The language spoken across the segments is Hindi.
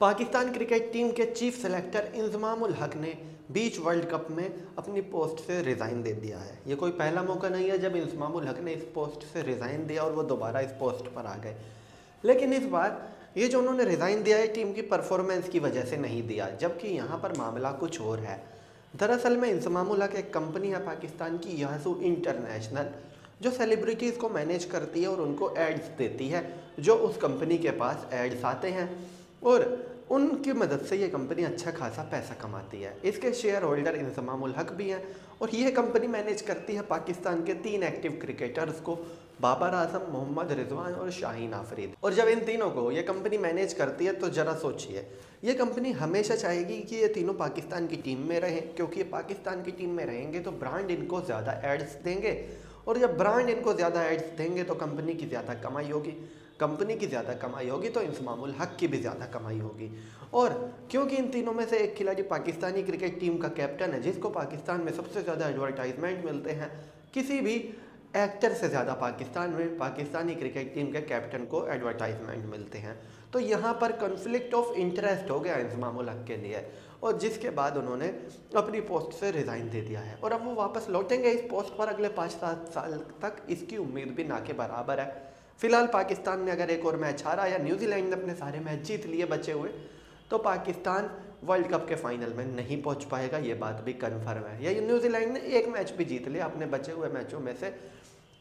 पाकिस्तान क्रिकेट टीम के चीफ सेलेक्टर इंजमामुल हक ने बीच वर्ल्ड कप में अपनी पोस्ट से रिज़ाइन दे दिया है। ये कोई पहला मौका नहीं है जब इंजमामुल हक ने इस पोस्ट से रिज़ाइन दिया और वो दोबारा इस पोस्ट पर आ गए। लेकिन इस बार ये जो उन्होंने रिज़ाइन दिया है टीम की परफॉर्मेंस की वजह से नहीं दिया, जबकि यहाँ पर मामला कुछ और है। दरअसल में इंजमामुल हक एक कंपनी है पाकिस्तान की यासू इंटरनेशनल, जो सेलिब्रिटीज़ को मैनेज करती है और उनको एड्स देती है, जो उस कंपनी के पास एड्स आते हैं। और उनकी मदद से ये कंपनी अच्छा खासा पैसा कमाती है। इसके शेयर होल्डर इंजमामुल हक भी हैं और ये कंपनी मैनेज करती है पाकिस्तान के तीन एक्टिव क्रिकेटर्स को, बाबर आज़म, मोहम्मद रिजवान और शाहीन आफरीद। और जब इन तीनों को ये कंपनी मैनेज करती है तो ज़रा सोचिए, ये कंपनी हमेशा चाहेगी कि ये तीनों पाकिस्तान की टीम में रहें। क्योंकि ये पाकिस्तान की टीम में रहेंगे तो ब्रांड इनको ज़्यादा एड्स देंगे। और जब ब्रांड इनको ज़्यादा एड्स देंगे तो कंपनी की ज़्यादा कमाई होगी। कंपनी की ज़्यादा कमाई होगी तो इंसमामुल हक की भी ज़्यादा कमाई होगी। और क्योंकि इन तीनों में से एक खिलाड़ी पाकिस्तानी क्रिकेट टीम का कैप्टन है, जिसको पाकिस्तान में सबसे ज़्यादा एडवर्टाइजमेंट मिलते हैं। किसी भी एक्टर से ज़्यादा पाकिस्तान में, पाकिस्तानी क्रिकेट टीम के कैप्टन को एडवर्टाइजमेंट मिलते हैं। तो यहाँ पर कन्फ्लिक्ट ऑफ़ इंटरेस्ट हो गया इंजमामुल हक के लिए। और जिसके बाद उन्होंने अपनी पोस्ट से रिज़ाइन दे दिया है। और अब वो वापस लौटेंगे इस पोस्ट पर अगले पाँच सात साल तक। इसकी उम्मीद भी ना के बराबर है। फ़िलहाल पाकिस्तान ने अगर एक और मैच हारा या न्यूजीलैंड ने अपने सारे मैच जीत लिए बचे हुए तो पाकिस्तान वर्ल्ड कप के फाइनल में नहीं पहुँच पाएगा, ये बात भी कन्फर्म है। या न्यूजीलैंड ने एक मैच भी जीत लिया अपने बचे हुए मैचों में से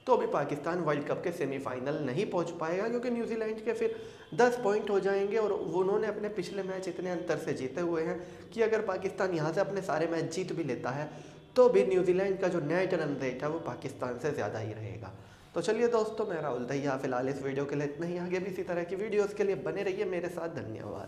तो भी पाकिस्तान वर्ल्ड कप के सेमीफाइनल नहीं पहुँच पाएगा, क्योंकि न्यूजीलैंड के फिर 10 पॉइंट हो जाएँगे और उन्होंने अपने पिछले मैच इतने अंतर से जीते हुए हैं कि अगर पाकिस्तान यहाँ से अपने सारे मैच जीत भी लेता है तो भी न्यूजीलैंड का जो नेट रन रेट है वो पाकिस्तान से ज़्यादा ही रहेगा। तो चलिए दोस्तों, मैं राहुल फ़िलहाल इस वीडियो के लिए इतना ही। आगे भी इसी तरह की वीडियोज़ के लिए बने रहिए मेरे साथ। धन्यवाद।